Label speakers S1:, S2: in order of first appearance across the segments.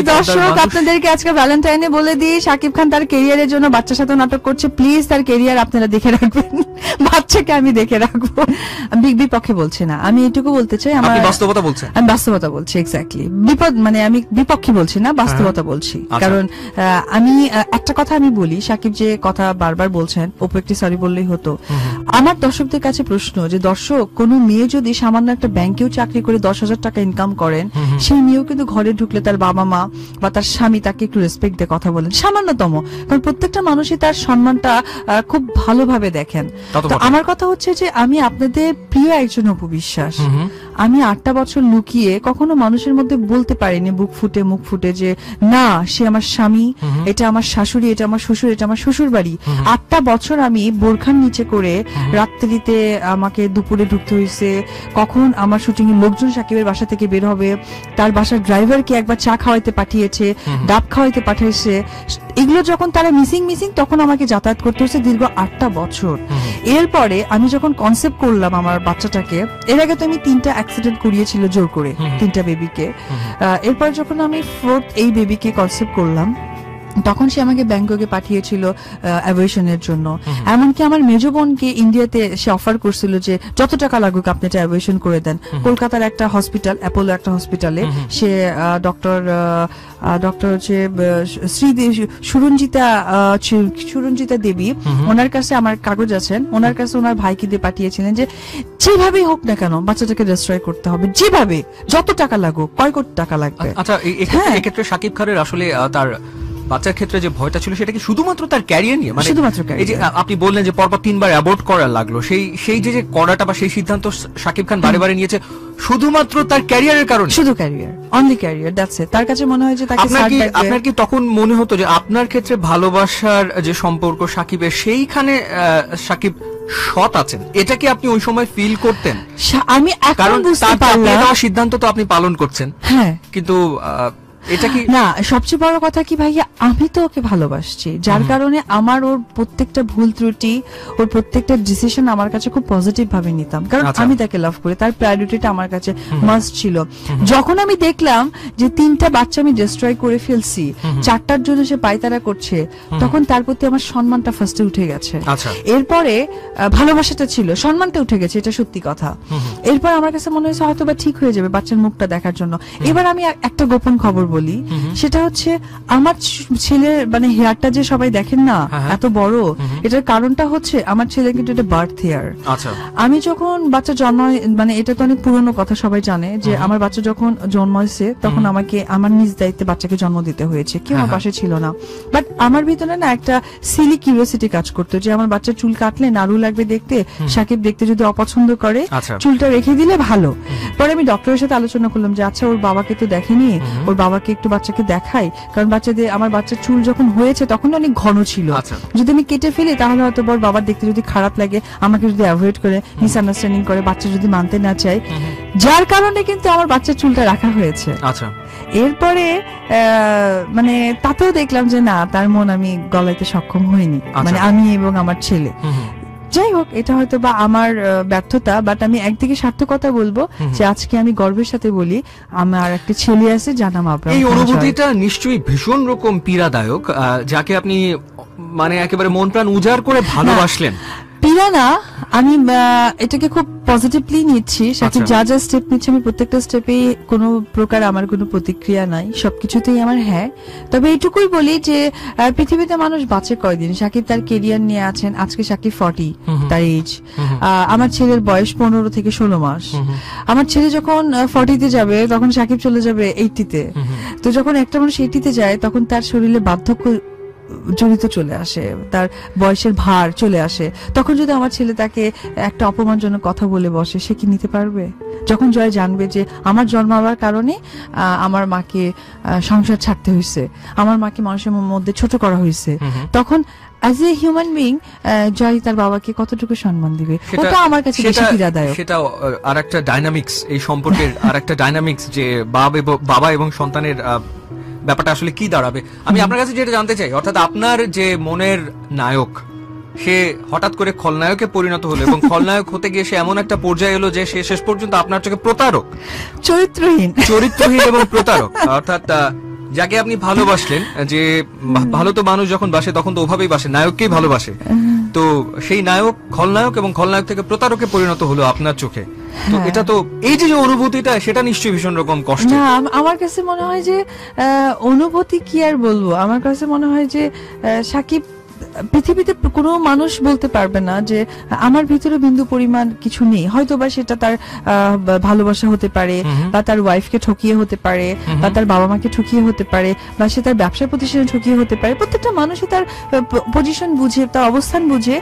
S1: দর্শক আপনাদেরকে আজকে ভ্যালেন্টাইনে বলে দিই শাকিব খান তার কেরিয়ারের জন্য বাচ্চার সাথে নাটক করছে। প্লিজ তার কেরিয়ার আপনারা দেখে রাখবেন। বাচ্চাকে আমি দেখে রাখব। বিগ বিপক্ষে বলছি না। আমি এটুকু বলতে চাই আমার
S2: বাস্তবতা বলছেন।
S1: আমি বাস্তবতা বলছি এক্স্যাক্টলি বিপদ মানে আমি বিপক্ষে বলছি না বাস্তবতা বলছি।
S2: আচ্ছা।
S1: কারণ আমি একটা কথা আমি বলি সাকিব যে কথা বারবার বলছেন অপু একটি সরি বললেই হতো। আমার দর্শকদের কাছে প্রশ্ন যে দর্শক কোন মেয়ে যদি সামান্য একটা ব্যাংকেও চাকরি করে দশ হাজার টাকা ইনকাম করেন সেই মেয়েও কিন্তু ঘরে ঢুকলে তার বাবা মা বা তার স্বামী তাকে একটু রেসপেক্ট দিয়ে কথা বলেন। সামান্যতম কারণ প্রত্যেকটা মানুষই তার সম্মানটা আহ, খুব ভালোভাবে দেখেন। আমার কথা হচ্ছে যে আমি আপনাদের প্রিয় একজন উপবিশ্বাস। আমি আটটা বছর লুকিয়ে কখনো মানুষের মধ্যে বলতে পারিনি বুক ফুটে মুখ ফুটে যে না সে আমার স্বামী এটা আমার শাশুড়ি এটা আমার শ্বশুর এটা আমার শ্বশুর বাড়ি আটটা বছর আমি বোরখার নিচে করে রাত্রিতে আমাকে দুপুরে ঢুকতে হয়েছে কখন আমার শুটিং এর লোকজন সাকিবের বাসা থেকে বের হবে তার বাসার ড্রাইভারকে একবার চা খাওয়াইতে পাঠিয়েছে ডাব খাওয়াইতে পাঠিয়েছে এগুলো যখন তারা মিসিং মিসিং তখন আমাকে যাতায়াত করতে হচ্ছে দীর্ঘ আটটা বছর। এরপরে আমি যখন কনসেপ্ট করলাম আমার বাচ্চাটাকে এর আগে তো আমি তিনটা অ্যাক্সিডেন্ট করিয়েছিল জোর করে তিনটা বেবিকে এরপর যখন আমি ফোর্থ এই বেবিকে কনসেপ্ট করলাম তখন সে আমাকে ব্যাংককে পাঠিয়েছিল অ্যাভিয়েশনের জন্য। এমনকি আমার মেজ বোনকে ইন্ডিয়াতে সে অফার করছিল যে যত টাকা লাগুক আপনি এটা অ্যাভিয়েশন করে দেন। কলকাতার একটা হসপিটাল অ্যাপোলো একটা হসপিটালে সে ডক্টর ডক্টর হচ্ছে শ্রী সুরঞ্জিতা সুরঞ্জিতা দেবী। ওনার কাছে আমার কাগজ আছেন ওনার কাছে ওনার ভাইকে দিয়ে পাঠিয়েছিলেন যে যেভাবেই হোক না কেন বাচ্চাটাকে ডিস্ট্রয় করতে হবে। যেভাবে যত টাকা লাগুক কয় কোটি টাকা লাগবে?
S2: আচ্ছা এক্ষেত্রে
S1: হ্যাঁ।
S2: এক্ষেত্রে শাকিব খানের আসলে তার বাচ্চার ক্ষেত্রে যে ভয়টা ছিল সেটা কি শুধুমাত্র তার ক্যারিয়ার নিয়ে? মানে
S1: শুধুমাত্র
S2: এই যে আপনি বললেন যে পরপর তিনবার অ্যাবোর্ট করার লাগল। সেই সেই যে যে করাটা বা সেই সিদ্ধান্ত সাকিব খান বারে বারে নিয়েছে শুধুমাত্র তার ক্যারিয়ারের কারণে?
S1: শুধু career only career that's it তার কাছে মনে হয় যে তাকে
S2: আপনার কি আপনার কি তখন মনে হতো যে আপনার ক্ষেত্রে ভালোবাসার যে সম্পর্ক সাকিবের সেইখানে সাকিব সৎ আছেন? এটা কি আপনি ওই সময় ফিল করতেন?
S1: আমি এখন বুঝতে পারলাম
S2: সিদ্ধান্ত তো আপনি পালন করছেন।
S1: হ্যাঁ।
S2: কিন্তু এটা কি
S1: না সবচেয়ে বড় কথা কি ভাইয়া আমি তো ওকে ভালোবাসছি যার কারণে আমার ওর প্রত্যেকটা ভুল ত্রুটি ওর প্রত্যেকটা ডিসিশন আমার কাছে খুব পজিটিভ ভাবে নিতাম। কারণ
S2: আচ্ছা।
S1: আমি তাকে লাভ করি তার প্রায়োরিটিটা আমার কাছে মাস্ট ছিল। যখন আমি দেখলাম যে তিনটা বাচ্চা আমি ডিস্ট্রয় করে ফেলছি চারটার জন্য সে পায়তারা করছে তখন তার প্রতি আমার সম্মানটা ফার্স্টে উঠে গেছে।
S2: আচ্ছা।
S1: এরপরে ভালোবাসাটা ছিল সম্মানটা উঠে গেছে এটা সত্যি কথা। এরপর আমার কাছে মনে হয়েছে হয়তো বা ঠিক হয়ে যাবে বাচ্চার মুখটা দেখার জন্য। এবার আমি একটা গোপন খবর বলি সেটা হচ্ছে আমার ছেলের মানে হেয়ারটা যে সবাই দেখেন না
S2: হ্যাঁ, হ্যাঁ।
S1: এত বড় এটার কারণটা হচ্ছে আমার ছেলে কিন্তু এটা বার্থ হেয়ার
S2: আচ্ছা।
S1: আমি যখন বাচ্চা জন্ম মানে এটা তো অনেক পুরনো কথা সবাই জানে যে আমার বাচ্চা যখন জন্ম হয়েছে তখন আমাকে আমার নিজ দায়িত্বে বাচ্চাকে জন্ম দিতে হয়েছে। কেউ আমার
S2: হ্যাঁ,
S1: পাশে ছিল না। বাট আমার ভিতরে না একটা সিলি কিউরিয়াসিটি কাজ করতো যে আমার বাচ্চার চুল কাটলে নাড়ু লাগবে দেখতে সাকিব দেখতে যদি অপছন্দ করে
S2: আচ্ছা।
S1: চুলটা রেখে দিলে ভালো। পরে আমি ডক্টরের সাথে আলোচনা করলাম যে আচ্ছা ওর বাবাকে তো দেখেনি ওর বাবাকে একটু বাচ্চাকে দেখাই কারণ বাচ্চাদের আমার বাচ্চার চুল যখন হয়েছে তখন অনেক ঘন ছিল।
S2: আচ্ছা।
S1: যদি আমি কেটে ফেলি তাহলে হয়তো ওর বাবার দেখতে যদি খারাপ লাগে আমাকে যদি অ্যাভয়েড করে মিসআন্ডারস্ট্যান্ডিং করে বাচ্চা যদি মানতে না চায় যার কারণে কিন্তু আমার বাচ্চার চুলটা রাখা হয়েছে।
S2: আচ্ছা।
S1: এরপরে আহ, মানে তাতেও দেখলাম যে না তার মন আমি গলাইতে সক্ষম হইনি।
S2: আচ্ছা।
S1: মানে আমি এবং আমার ছেলে। যাই হোক এটা হয়তো বা আমার ব্যর্থতা বাট আমি একদিকে সার্থকতা বলব যে আজকে আমি গর্বের সাথে বলি আমার একটা ছেলে আছে যার নাম আব্রাহাম
S2: এই অনুভূতিটা নিশ্চয়ই ভীষণ রকম পীড়াদায়ক যাকে আপনি মানে একেবারে মন প্রাণ উজাড় করে ভালোবাসলেন।
S1: পীড়া না আমি এটাকে খুব পজিটিভলি নিচ্ছি। সাথে
S2: আচ্ছা।
S1: যা যা স্টেপ নিচ্ছি আমি প্রত্যেকটা স্টেপে কোনো প্রকার আমার কোনো প্রতিক্রিয়া নাই। সবকিছুতেই আমার হ্যাঁ। তবে এটুকুই বলি যে পৃথিবীতে মানুষ বাঁচে কয়দিন? সাকিব তার কেরিয়ার নিয়ে আছেন। আজকে সাকিব ফর্টি তার এজ আমার ছেলের বয়স পনেরো থেকে ষোলো মাস। আমার ছেলে যখন ফর্টিতে যাবে তখন সাকিব চলে যাবে এইটিতে তো। যখন একটা মানুষ এইটিতে যায় তখন তার শরীরে বার্ধক্য জড়িত চলে আসে তার বয়সের ভার চলে আসে তখন যদি আমার ছেলে তাকে একটা অপমানজনক কথা বলে বসে সে কি নিতে পারবে? যখন জয় জানবে যে আমার জন্মাবার কারণে আমার মাকে সংসার ছাড়তে হয়েছে আমার মাকে মানুষের মধ্যে ছোট করা হয়েছে তখন as a human being Joy তার বাবাকে কতটুকু সম্মান দিবে? ওটা আমার কাছে বেশি
S2: সেটা-
S1: পীড়াদায়ক।
S2: সেটা আর একটা ডাইনামিক্স এই সম্পর্কের আর একটা ডাইনামিক্স যে বাবা এবং বাবা এবং সন্তানের ব্যাপারটা আসলে কি দাঁড়াবে? আমি আপনার কাছে যেটা জানতে চাই অর্থাৎ আপনার যে মনের নায়ক সে হঠাৎ করে খলনায়কে পরিণত হলো এবং খলনায়ক হতে গিয়ে সে এমন একটা পর্যায়ে এলো যে সে শেষ পর্যন্ত আপনার চোখে প্রতারক।
S1: চরিত্রহীন।
S2: চরিত্রহীন এবং প্রতারক। অর্থাৎ যাকে আপনি ভালোবাসলেন যে ভালো তো মানুষ যখন বাসে তখন তো ওভাবেই বাসে নায়ককেই ভালোবাসে। তো সেই নায়ক খলনায়ক এবং খলনায়ক থেকে প্রতারকে পরিণত হলো আপনার চোখে। তো
S1: হ্যাঁ।
S2: এটা তো এই যে অনুভূতিটা সেটা নিশ্চয়ই ভীষণ রকম কষ্ট
S1: না আমার কাছে মনে হয় যে অনুভূতি কি আর বলব? আমার কাছে মনে হয় যে সাকিব পৃথিবীতে কোনো মানুষ বলতে পারবে না যে আমার ভিতরে বিন্দু পরিমাণ কিছু নেই। হয়তো বা সেটা তার ভালোবাসা হতে পারে বা তার ওয়াইফকে ঠকিয়ে হতে পারে বা তার বাবা মাকে ঠকিয়ে হতে পারে বা সে তার ব্যবসা প্রতিষ্ঠানে ঠকিয়ে হতে পারে। প্রত্যেকটা মানুষই তার পজিশন বুঝে তার অবস্থান বুঝে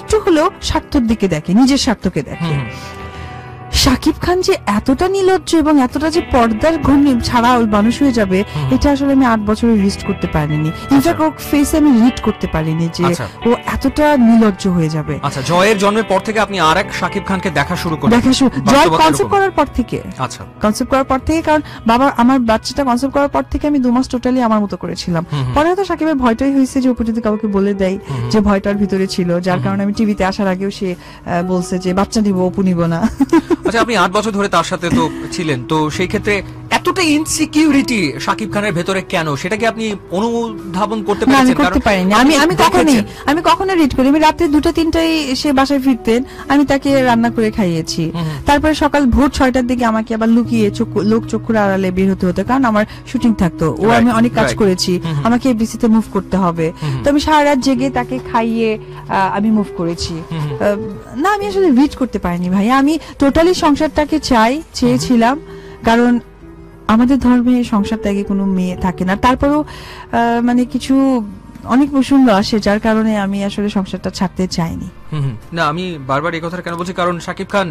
S1: একটু হলেও স্বার্থের দিকে দেখে নিজের স্বার্থকে দেখে। শাকিব খান যে এতটা নির্লজ্জ এবং এতটা যে পর্দার ঘূর্ণি ছাড়া ওই মানুষ হয়ে যাবে এটা আসলে আমি আট বছরে রিস্ট করতে পারিনি। ইনফ্যাক্ট ওর ফেসে আমি রিড করতে পারিনি যে
S2: আচ্ছা।
S1: ও এতটা নির্লজ্জ হয়ে যাবে।
S2: আচ্ছা জয়ের জন্মের পর থেকে আপনি আর এক শাকিব খানকে দেখা শুরু করেন।
S1: দেখা শুরু জয় কনসেপ্ট করার পর থেকে।
S2: আচ্ছা।
S1: কনসেপ্ট করার পর থেকে কারণ বাবা আমার বাচ্চাটা কনসেপ্ট করার পর থেকে আমি দু মাস টোটালি আমার মতো করেছিলাম। পরে হয়তো সাকিবের ভয়টাই হয়েছে যে উপর যদি কাউকে বলে দেয় যে ভয়টার ভিতরে ছিল যার কারণে আমি টিভিতে আসার আগেও সে বলছে যে বাচ্চা নিব অপু নিব না।
S2: আচ্ছা আপনি আট বছর ধরে তার সাথে তো ছিলেন তো সেই ক্ষেত্রে এতটা ইনসিকিউরিটি শাকিব খানের ভেতরে কেন? সেটা কি আপনি অনুধাবন করতে
S1: পারছেন আমি করতে পারিনি। আমি আমি কখনোই আমি কখনো রিড করি আমি রাত্রে দুটো তিনটায় সে বাসায় ফিরতেন আমি তাকে রান্না করে খাইয়েছি। তারপরে সকাল ভোর ছয়টার দিকে আমাকে আবার লুকিয়ে লোক চক্ষুর আড়ালে বের হতে হতো কারণ আমার শুটিং থাকতো। ও আমি অনেক কাজ করেছি আমাকে এবিসিতে মুভ করতে হবে। তো আমি সারা রাত জেগে তাকে খাইয়ে আমি মুভ করেছি। না আমি আসলে রিড করতে পারিনি ভাই। আমি টোটালি সংসারটাকে চাই চেয়েছিলাম কারণ আমাদের ধর্মে সংসার ত্যাগে কোনো মেয়ে থাকে না। তারপরেও মানে কিছু অনেক প্রসঙ্গ আসে যার কারণে আমি আসলে সংসারটা ছাড়তে চাইনি।
S2: না আমি বারবার এই কথাটা কেন বলছি? কারণ সাকিব খান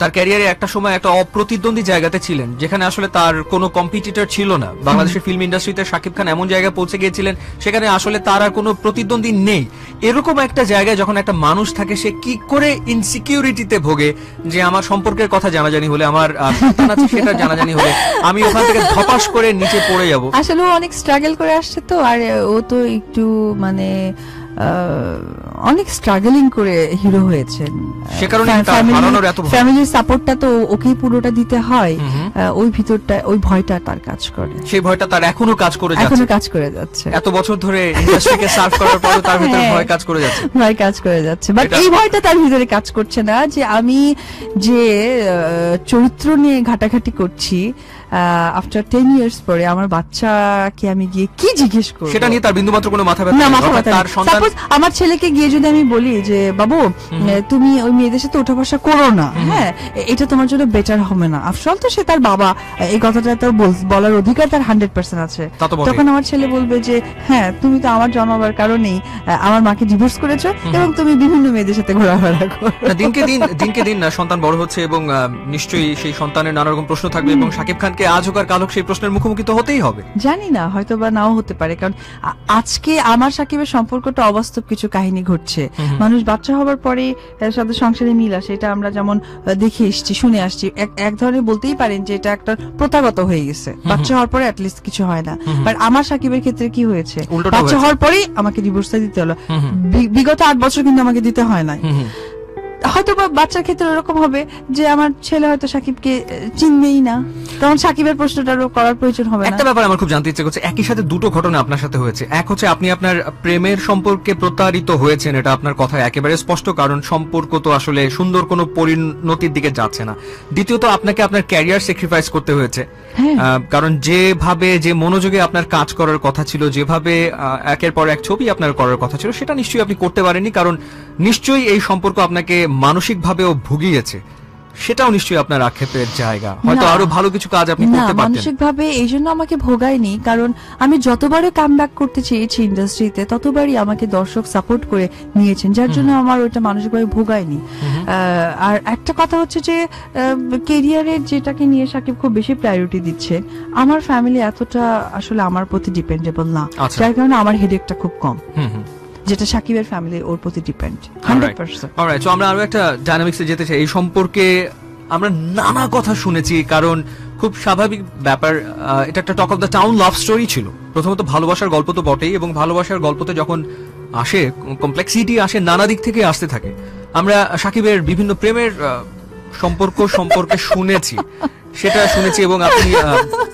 S2: তার ক্যারিয়ারে একটা সময় একটা অপ্রতিদ্বন্দ্বী জায়গাতে ছিলেন, যেখানে আসলে তার কোনো কম্পিটিটর ছিল না। বাংলাদেশের ফিল্ম ইন্ডাস্ট্রিতে শাকিব খান এমন জায়গায় পৌঁছে গিয়েছিলেন, সেখানে আসলে তার আর কোনো প্রতিদ্বন্দ্বী নেই। এরকম একটা জায়গায় যখন একটা মানুষ থাকে, সে কি করে ইনসিকিউরিটিতে ভোগে? যে আমার সম্পর্কের কথা জানাজানি হলে, আমার সেটা জানাজানি হলে, আমি ওখান থেকে ধপাস করে নিচে পড়ে যাব।
S1: আসলে অনেক স্ট্রাগল করে আসছে তো, আর ও তো একটু মানে অনেক স্ট্রাগলিং করে হিরো হয়েছেন।
S2: সে কারণে।
S1: ফ্যামিলির সাপোর্টটা তো ওকেই পুরোটা দিতে হয়। ওই ভিতরটা ওই ভয়টা তার কাজ করে।
S2: সেই ভয়টা তার এখনও কাজ করে এখনও
S1: কাজ করে যাচ্ছে।
S2: এত বছর ধরে ইন্ডাস্ট্রিকে সার্ভ করার পরও তার ভিতরে
S1: হ্যাঁ।
S2: ভয় কাজ করে যাচ্ছে।
S1: ভয় কাজ করে যাচ্ছে। বাট এই ভয়টা তার ভিতরে কাজ করছে না যে আমি যে চরিত্র নিয়ে ঘাটাঘাটি করছি আফটার টেন ইয়ার্স পরে আমার বাচ্চাকে আমি গিয়ে কি জিজ্ঞেস করব?
S2: সেটা নিয়ে তার বিন্দুমাত্র কোনো মাথা ব্যথা
S1: না মাথা ব্যথা
S2: তার সন্তান
S1: আমার ছেলেকে গিয়ে যদি আমি বলি যে বাবু তুমি ওই মেয়েদের সাথে ওঠা বসা করো না। হ্যাঁ এটা তোমার জন্য বেটার হবে না। আফসল তো সে তার বাবা। এই কথাটা বল- বলার অধিকার তার হান্ড্রেড পার্সেন্ট আছে।
S2: তা তো।
S1: তখন আমার ছেলে বলবে যে হ্যাঁ তুমি তো আমার জন্মাবার কারণেই আমার মাকে ডিভোর্স করেছ এবং তুমি বিভিন্ন মেয়েদের সাথে ঘোরাফেরা করো।
S2: দিনকে দিন দিনকে দিন না সন্তান বড় হচ্ছে এবং নিশ্চয়ই সেই সন্তানের নানা রকম প্রশ্ন থাকবে এবং শাকিব খানকে আজ হোক আর কাল হোক সেই প্রশ্নের মুখোমুখি তো হতেই হবে।
S1: জানি না হয়তো বা নাও হতে পারে কারণ আ- আজকে আমার সাকিবের সম্পর্কটা অবাস্তব কিছু কাহিনী ঘটছে। মানুষ বাচ্চা হবার পরে সাথে সংসারে মিল আসে এটা আমরা যেমন আহ, দেখে এসছি শুনে আসছি। এক- এক ধরনের বলতেই পারেন যে এটা একটা প্রথাগত হয়ে গেছে। বাচ্চা হওয়ার পরে অ্যাটলিস্ট কিছু হয় না। বাট আমার সাকিবের ক্ষেত্রে কি হয়েছে?
S2: উল্টোটা
S1: বাচ্চা
S2: হয়েছে।
S1: হওয়ার পরেই আমাকে ডিভোর্সটা দিতে হলো। বি- বিগত আট বছর কিন্তু আমাকে দিতে হয় না
S2: হুম হুম।
S1: হয়তো বা বাচ্চার ক্ষেত্রে এরকম হবে যে আমার ছেলে হয়তো সাকিবকে চিনবেই না। তখন সাকিবের প্রশ্নটারও করার প্রয়োজন হবে
S2: একটা ব্যাপার আমার খুব জানতে ইচ্ছে করছে একই সাথে দুটো ঘটনা আপনার সাথে হয়েছে। এক হচ্ছে আপনি আপনার প্রেমের সম্পর্কে প্রতারিত হয়েছেন এটা আপনার কথায় একেবারে স্পষ্ট কারণ সম্পর্ক তো আসলে সুন্দর কোনো পরিণতির দিকে যাচ্ছে না। দ্বিতীয়ত আপনাকে আপনার ক্যারিয়ার স্যাক্রিফাইস করতে হয়েছে।
S1: হ্যাঁ।
S2: কারণ যেভাবে যে মনোযোগে আপনার কাজ করার কথা ছিল যেভাবে একের পর এক ছবি আপনার করার কথা ছিল সেটা নিশ্চয়ই আপনি করতে পারেননি কারণ নিশ্চয়ই এই সম্পর্ক আপনাকে মানসিকভাবেও ভুগিয়েছে সেটাও নিশ্চয়ই আপনার আক্ষেপের জায়গা। হয়তো আরও ভালো কিছু কাজ আপনি করতে পারতেন।
S1: মানসিক ভাবে এই জন্য আমাকে ভোগায়নি কারণ আমি যতবারই কাম ব্যাক করতে চেয়েছি ইন্ডাস্ট্রিতে ততবারই আমাকে দর্শক সাপোর্ট করে নিয়েছেন যার জন্য আমার ওইটা মানসিকভাবে ভোগায়নি। আর একটা কথা হচ্ছে যে কেরিয়ারের যেটাকে নিয়ে সাকিব খুব বেশি প্রায়োরিটি দিচ্ছে আমার ফ্যামিলি এতটা আসলে আমার প্রতি ডিপেন্ডেবল না।
S2: আচ্ছা।
S1: যার কারণে আমার হেডেকটা খুব কম। যেটা সাকিবের ফ্যামিলি ওর প্রতি depend hundred percent
S2: alright so আমরা আরও একটা ডাইনামিক্সে যেতে চাই। এই সম্পর্কে আমরা নানা কথা শুনেছি কারণ খুব স্বাভাবিক ব্যাপার এটা একটা talk of the town love story ছিল। প্রথমত ভালোবাসার গল্প তো বটেই এবং ভালোবাসার গল্পতে যখন আসে কমপ্লেক্সিটি আসে নানা দিক থেকে আসতে থাকে। আমরা সাকিবের বিভিন্ন প্রেমের সম্পর্ক সম্পর্কে শুনেছি। সেটা শুনেছি এবং আপনি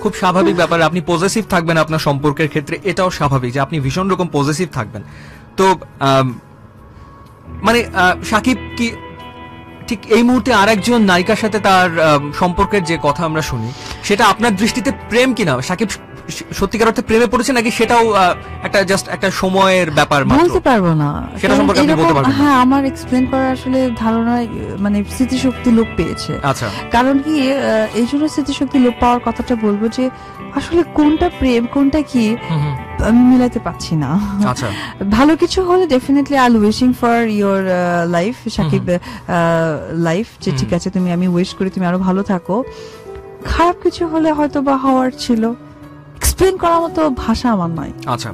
S2: খুব স্বাভাবিক ব্যাপার আপনি পজেসিভ থাকবেন আপনার সম্পর্কের ক্ষেত্রে। এটাও স্বাভাবিক যে আপনি ভীষণ রকম পজেসিভ থাকবেন। তো মানে সাকিব কি ঠিক এই মুহূর্তে আর একজন নায়িকার সাথে তার সম্পর্কের যে কথা আমরা শুনি, সেটা আপনার দৃষ্টিতে প্রেম কিনা? সাকিব সত্যিকার অর্থে প্রেমে পড়েছে নাকি সেটাও একটা জাস্ট একটা সময়ের ব্যাপার মাত্র?
S1: বলতে পারব না।
S2: সেটা সম্পর্কে আপনি বলতে পারবেন
S1: হ্যাঁ আমার এক্সপ্লেন করার আসলে ধারণা মানে স্মৃতিশক্তি লোপ পেয়েছে।
S2: আচ্ছা।
S1: কারণ কি এই জন্য স্মৃতিশক্তি লোপ পাওয়ার কথাটা বলব যে আসলে কোনটা প্রেম কোনটা কি। আমি মিলাতে পারছি না।
S2: আচ্ছা।
S1: ভালো কিছু হলে definitely I wishing for your life Shakib life যে ঠিক আছে তুমি আমি উইশ করি তুমি আরও ভালো থাকো। খারাপ কিছু হলে হয়তো বা হওয়ার ছিল। এক্সপ্লেন করার মতো ভাষা আমার নয়
S2: আচ্ছা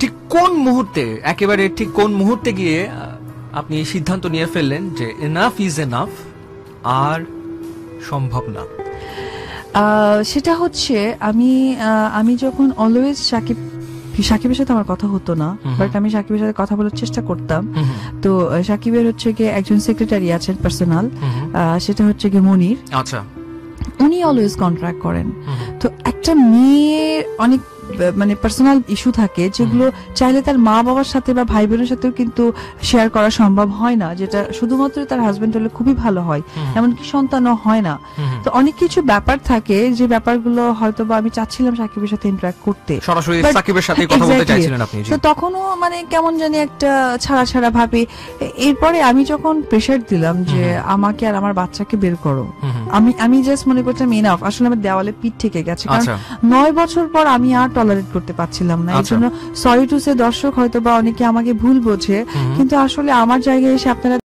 S2: ঠিক কোন মুহূর্তে একেবারে ঠিক কোন মুহূর্তে গিয়ে আপনি এই সিদ্ধান্ত নিয়ে ফেললেন যে এনাফ ইজ এনাফ আর সম্ভব না?
S1: সেটা হচ্ছে আমি আমি যখন অলওয়েজ সাকিব সাকিবের সাথে আমার কথা হতো না বাট আমি সাকিবের সাথে কথা বলার চেষ্টা করতাম। তো সাকিবের হচ্ছে গিয়ে একজন সেক্রেটারি আছেন পার্সোনাল। সেটা হচ্ছে গিয়ে মনির।
S2: আচ্ছা।
S1: উনি অলওয়েজ কন্ট্রাক্ট করেন। তো একটা মেয়ের অনেক মানে পার্সোনাল ইস্যু থাকে যেগুলো চাইলে তার মা বাবার সাথে বা ভাই বোনের সাথেও কিন্তু শেয়ার করা সম্ভব হয় না যেটা শুধুমাত্র তার হাজবেন্ড হলে খুবই ভালো হয়। এমনকি সন্তানও হয় না। তো অনেক কিছু ব্যাপার থাকে যে ব্যাপারগুলো হয়তো বা আমি চাচ্ছিলাম সাকিবের সাথে ইন্টারাক্ট করতে।
S2: সরাসরি সাকিবের সাথে কথা বলতে চাইছিলেন আপনি
S1: তো তখনও মানে কেমন জানি একটা ছাড়া ছাড়া ভাবে। এরপরে আমি যখন প্রেশার দিলাম যে আমাকে আর আমার বাচ্চাকে বের করো। আমি আমি জাস্ট মনে করতাম এনাফ আসলে আমার দেওয়ালে পিঠ থেকে গেছে। কারণ
S2: আচ্ছা।
S1: নয় বছর পর আমি আর টলারেট করতে পারছিলাম না। এই
S2: আচ্ছা।
S1: জন্য সরি টু সে দর্শক হয়তো বা অনেকে আমাকে ভুল বোঝে। কিন্তু আসলে আমার জায়গায় এসে আপনারা